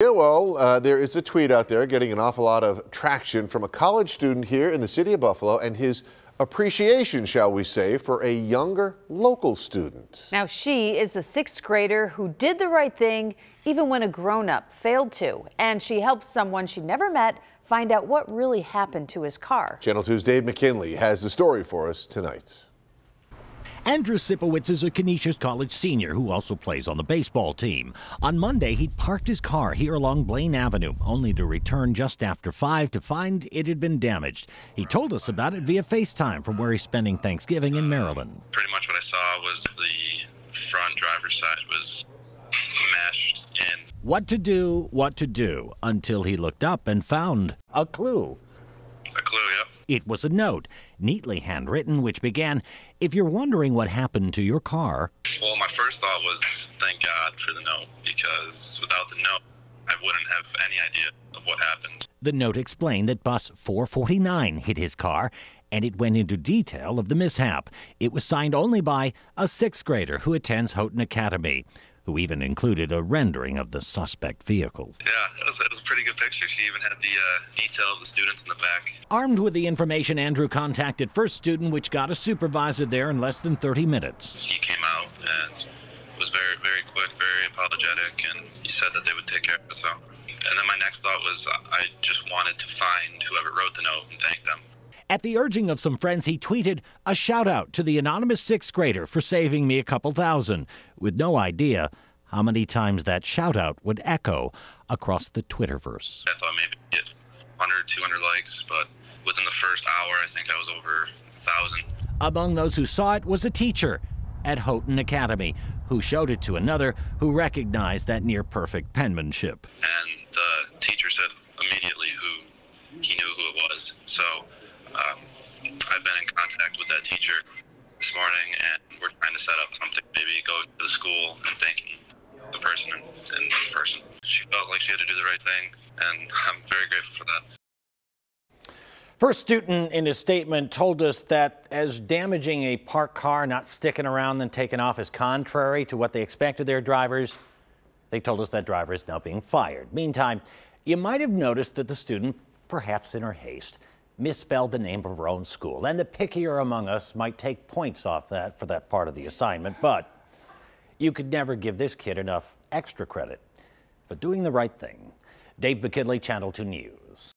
Yeah, well, uh, there is a tweet out there getting an awful lot of traction from a college student here in the city of Buffalo and his appreciation, shall we say, for a younger local student. Now, she is the sixth grader who did the right thing even when a grown up failed to. And she helped someone she never met find out what really happened to his car. Channel 2's Dave McKinley has the story for us tonight. Andrew Sipowicz is a Canisius College senior who also plays on the baseball team. On Monday, he parked his car here along Blaine Avenue, only to return just after 5 to find it had been damaged. He told us about it via FaceTime from where he's spending Thanksgiving in Maryland. Pretty much what I saw was the front driver's side was smashed in. What to do, what to do, until he looked up and found a clue. A clue, yep. It was a note, neatly handwritten, which began If you're wondering what happened to your car. Well, my first thought was thank God for the note, because without the note, I wouldn't have any idea of what happened. The note explained that bus 449 hit his car, and it went into detail of the mishap. It was signed only by a sixth grader who attends Houghton Academy who even included a rendering of the suspect vehicle. Yeah, it was, it was a pretty good picture. She even had the uh, detail of the students in the back. Armed with the information, Andrew contacted First Student, which got a supervisor there in less than 30 minutes. He came out and was very, very quick, very apologetic, and he said that they would take care of. So. And then my next thought was I just wanted to find whoever wrote the note and thank them. At the urging of some friends, he tweeted a shout out to the anonymous sixth grader for saving me a couple thousand, with no idea how many times that shout out would echo across the Twitterverse. I thought maybe get 100, 200 likes, but within the first hour, I think I was over a thousand. Among those who saw it was a teacher at Houghton Academy who showed it to another who recognized that near perfect penmanship. And the teacher said immediately who he knew who it was. So um, I've been in contact with that teacher this morning, and we're trying to set up something. Maybe go to the school and thank person in, in person. She felt like she had to do the right thing, and I'm very grateful for that. First student in his statement told us that as damaging a parked car, not sticking around and taking off is contrary to what they expected their drivers. They told us that driver is now being fired. Meantime, you might have noticed that the student, perhaps in her haste, misspelled the name of her own school. And the pickier among us might take points off that for that part of the assignment, but you could never give this kid enough extra credit for doing the right thing. Dave McKinley, Channel 2 News.